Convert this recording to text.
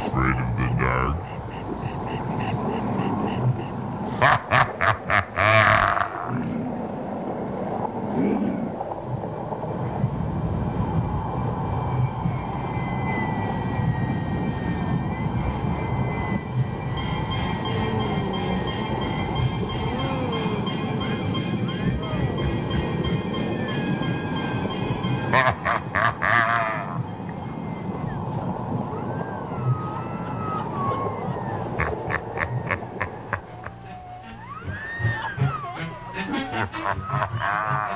afraid of the dark. Ha ha ha ha! Ha ha ha ha!